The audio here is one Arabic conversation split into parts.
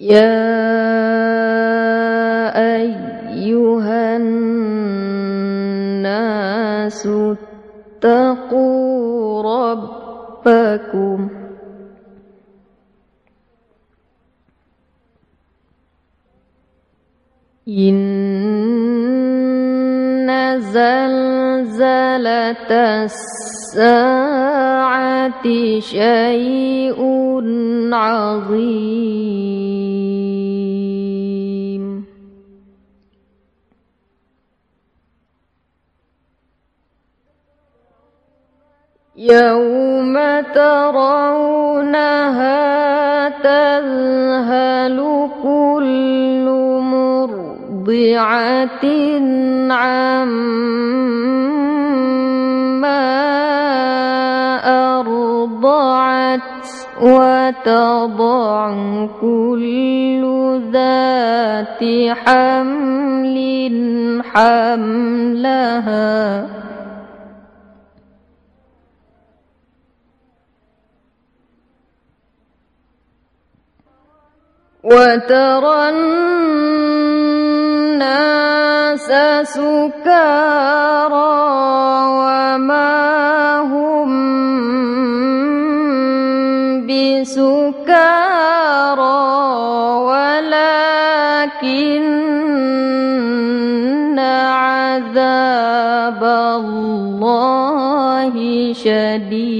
يا أيها الناس اتقوا ربكم. إن زلزلة الساعة شيء عظيم. يوم ترونها تذهل كل مرضعة عما أرضعت وتضع كل ذات حمل حملها وترى الناس سكارى وما هم بسكارى ولكن عذاب الله شديد.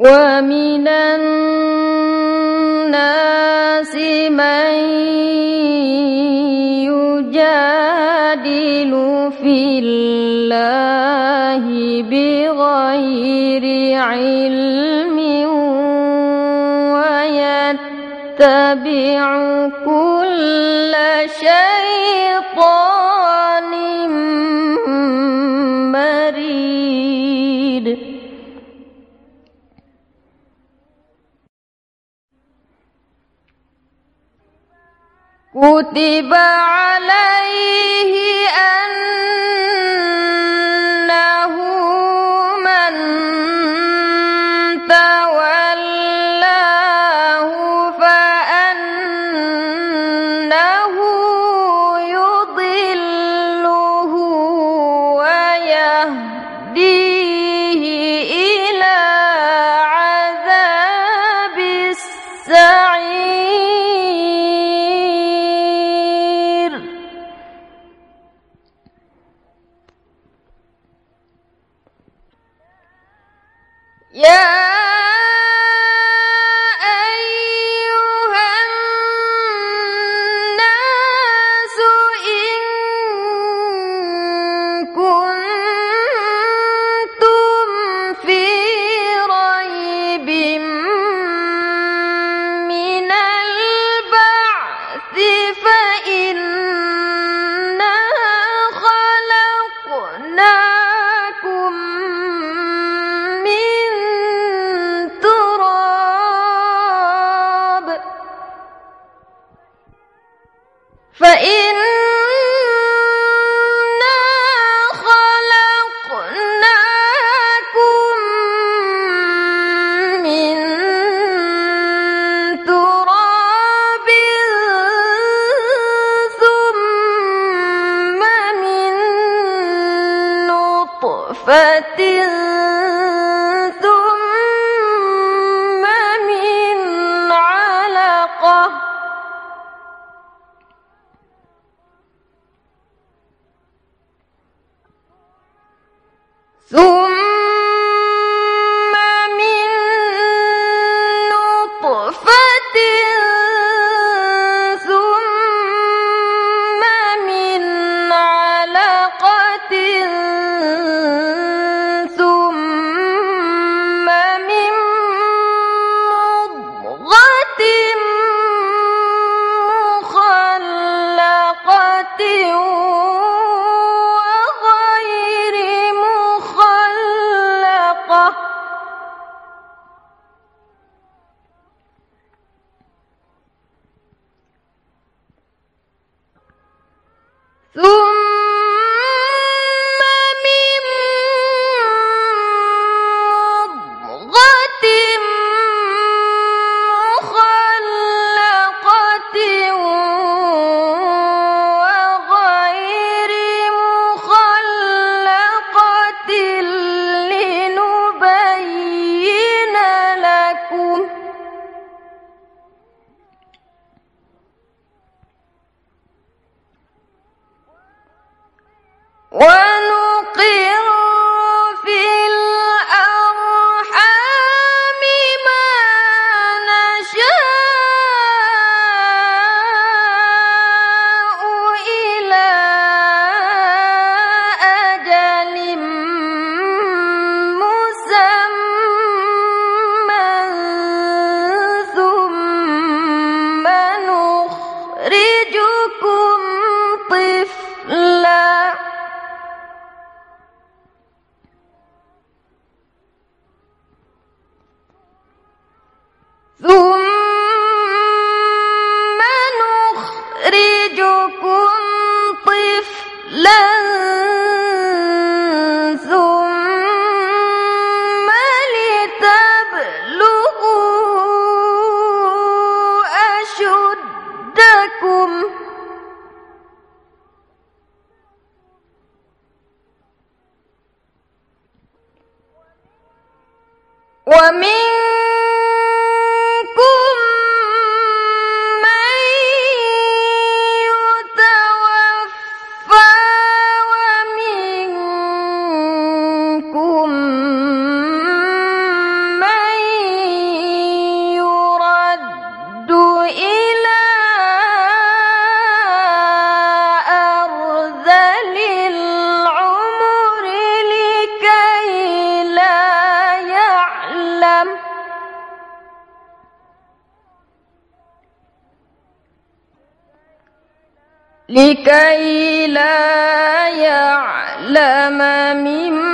ومن الناس من يجادل في الله بغير علم ويتبع كل شيطان كتب عليه أنه من تولاه فأنه يضله ويهديه لكي لا يعلم من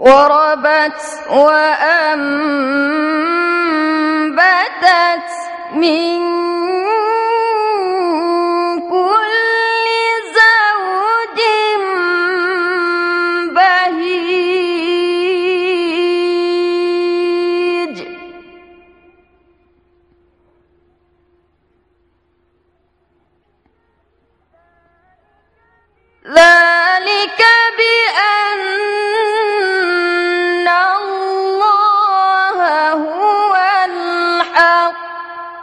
وربت وأنبتت من